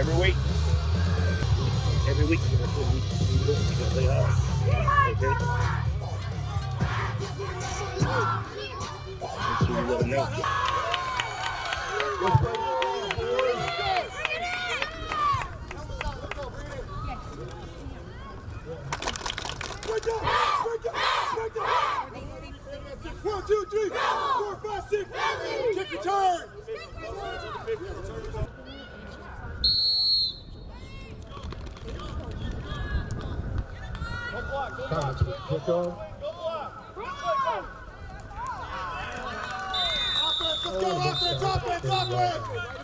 Every week. Every week. That's what we, we. We play hard. Okay? Make sure you let them know. One, two, three, four, five, six. Kick your turn. Kick on. Let's go, offense, offense, offense.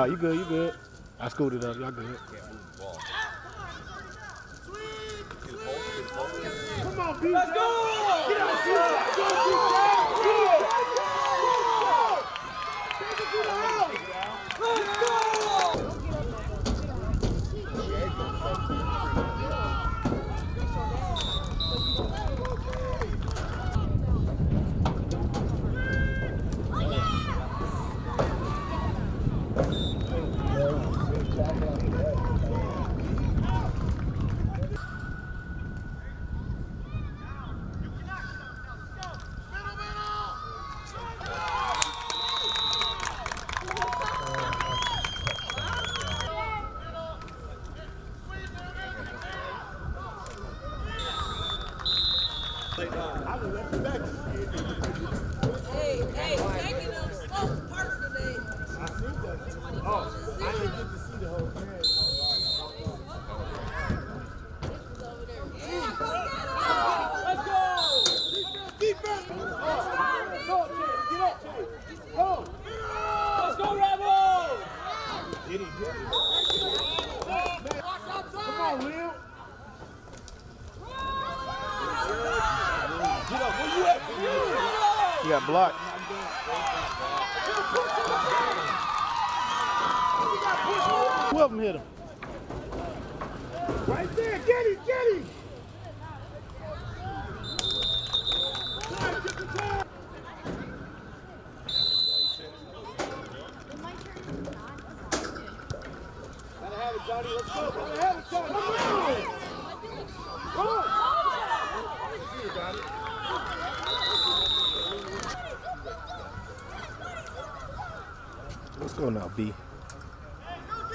No, you good, you good. I scooted up, y'all good. Come on, B. Let's go. Get out. Let's go, B. Good. Take it to the house. Let's go. Hey, hey, taking them slow personally. Oh, I didn't get to see the whole thing. Let's go! Defense! Defense! Go, Chase. Get up, Chase. Go! Let's go, Rebels! Get him, get him. Come on, Will. Get up. Where you at? Where you at? You got blocked. Who of them hit him? Right there. Get him, get him. Johnny. Let's go. Gotta have it, Johnny. Come on. Come on. Here, Johnny. Let's go now, B. Come on, Rebels! Go, go, two deep. Three zero. He had, hey, no, this is the other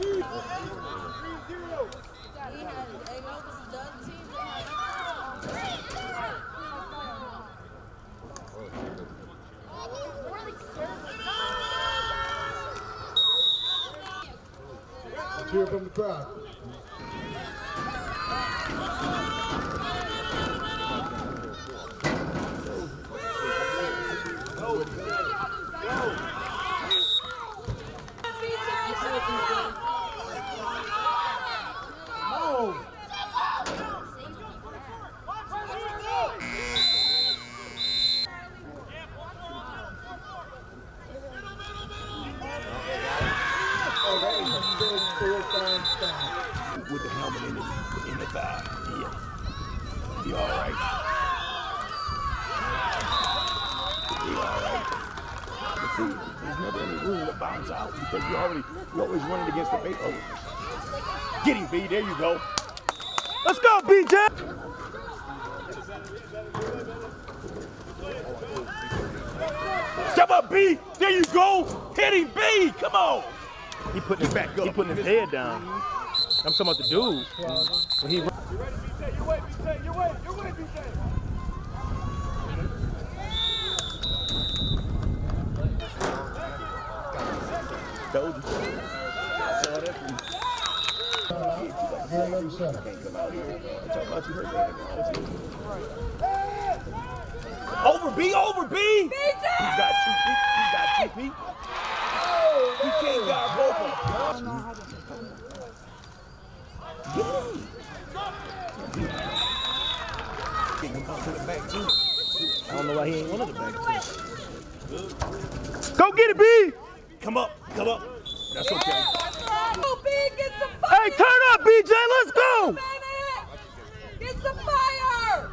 team. They had- Cheer from the crowd. Oh! with the helmet in his in the thigh. Yeah. He all right. He all right. But see, there's never any room to bounce out because you already you always running against the bait. Oh. Get him, B. There you go. Let's go, BJ. Step up, B. There you go. Hit him, B. Come on. He putting his back up. He putting his head down. I'm talking about the dude. When he You ready, BJ? You wait, BJ. You wait. You wait, BJ. Told you. I saw that from Zero eleven seven. Can't come out here. I'm talking about you hurt that. Over B, over B. He's got two feet. He's got two feet. He can't guard both of them. Get him up to the back too. I don't know why he ain't one of the back two. Go get it, B. Come up, come up. That's okay. Go, B, get some fire. Hey, turn up, BJ. Let's go. Minute. Get some fire.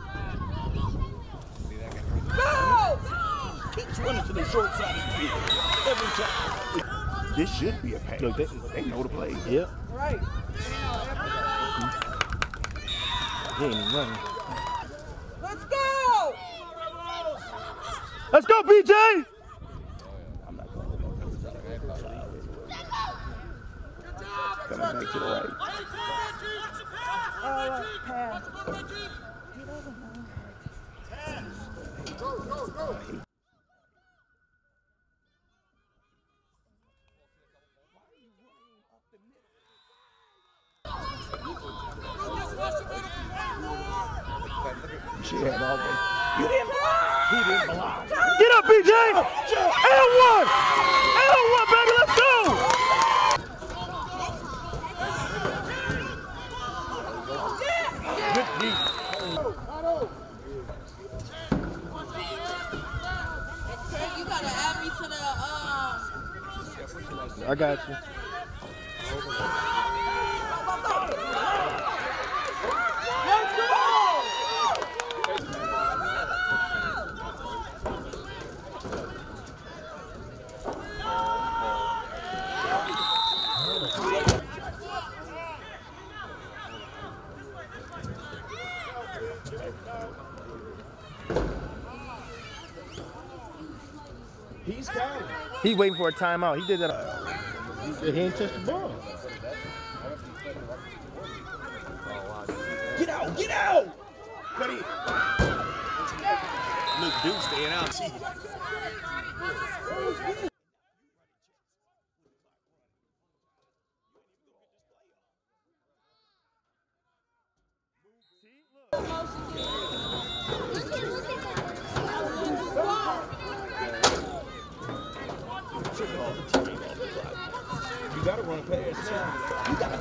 Go. Keeps running to the short side of the field every time. This should be a pass. Look, they- they know the play. Yep. Right. He ain't running. Let's go. Let's go, BJ. I'm not going Coming to the right. You should have all day. You didn't block. He didn't block. Get up, BJ. And one. And one, baby. Let's go. Good deep. Craig, you gotta add me to the um. I got you. He's waiting for a timeout. He did that. He said he ain't touched the ball. Get out. Get out. Cut it. Look, dude staying out. Gotta run past. You gotta.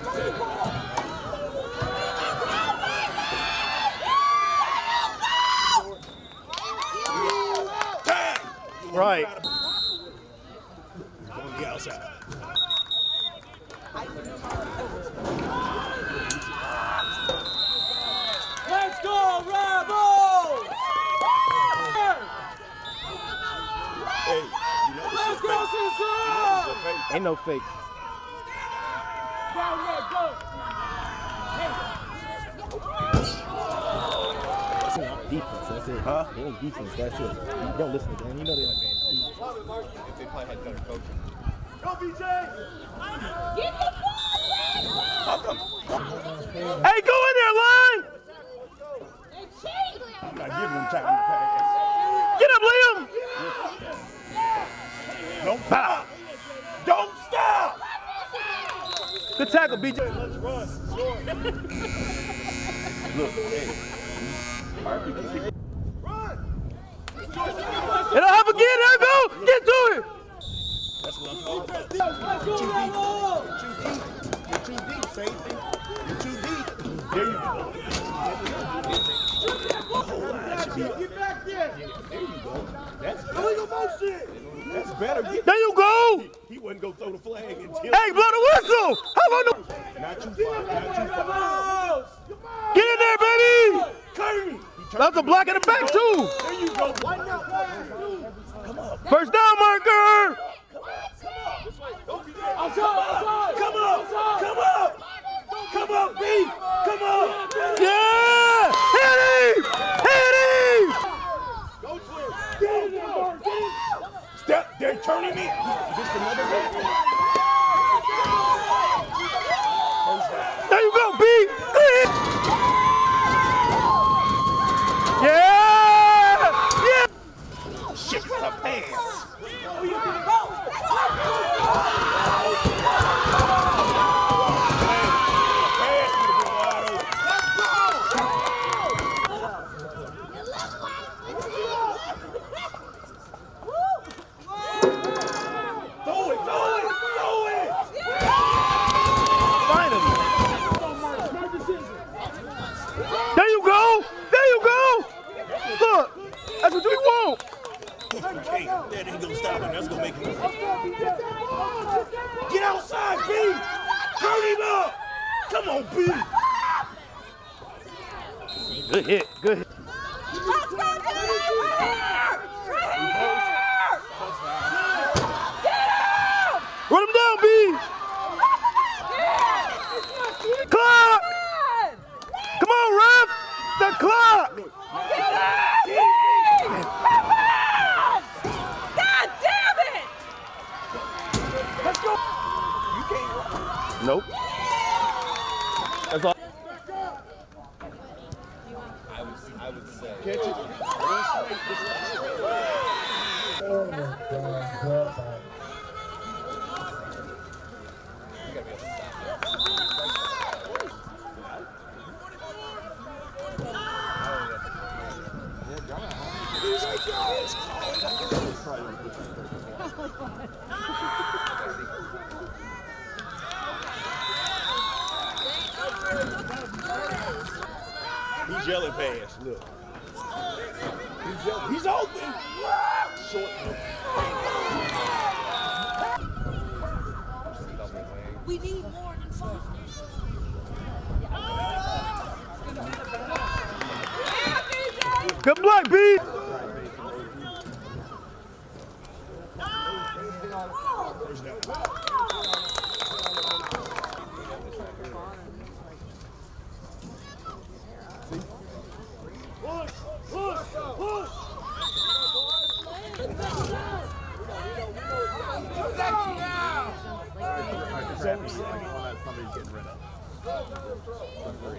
Time. Right. On the outside. Let's go, Rebels! Hey, you know Let's go, fake. Cesar! This is fake. Ain't no fake. Huh? They defense. That's it. You don't listen to them. You know they like Go, BJ! How come? Hey, go in there, line! I'm not giving him time. Get up, Liam! Don't stop! Don't stop! Good tackle, BJ. Let's run. Look. Harvey It'll happen again. There. Get to it. That's what I'm talking about. You're too deep. You're too deep, safety. You're too deep. Be. Get back there! There you go. That's Illegal motion! That's better. Get, You go. he wasn't gonna throw the flag until. Hey, blow the whistle. How about the? Not too far. Not too far. Get in there, baby. Kirby. That's a block in the back too. There you go. Why not? First down marker. Outside, outside. Come on. Come on. Come on, B. Come on. Yeah. Hit him. Hit him. Go twins. Get in there, Mark. Get in. Step. They're turning me. Just another back. There you go, B. Go ahead. Yeah. Yeah. Shit, the pass. Pass me the ball, Otto. Throw it, throw it, throw it. Finally. There you go. There you go. Look. That's what we want. Hey, that ain't gonna stop him. That's gonna make him. Get outside, B. Turn him up. Come on, B. Good hit. Good hit. Let's go, get it right here! Right here! Get him! Run him down, B. Clock. Come on, ref. The clock. God damn it! Let's go. You can't run. Nope. That's all. Catch it. He's yelling pass. Look. He's yelling. He's open. Short. We need more than five. Good block, B.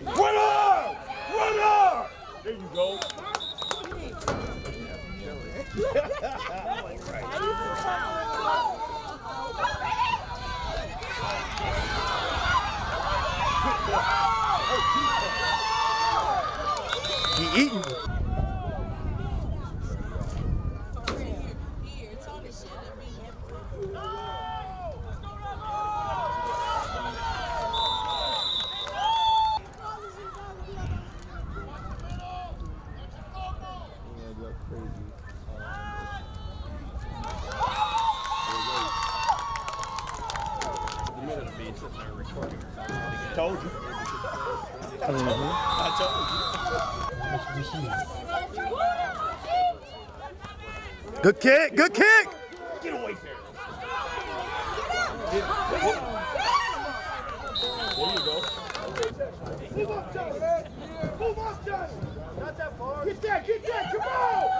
Runner! Runner! There you go. He Told you. I Good kick. Good kick. Get away from him. There you go. Move up, Johnny. Move up, Johnny. Not that far. Get that, get that, come on.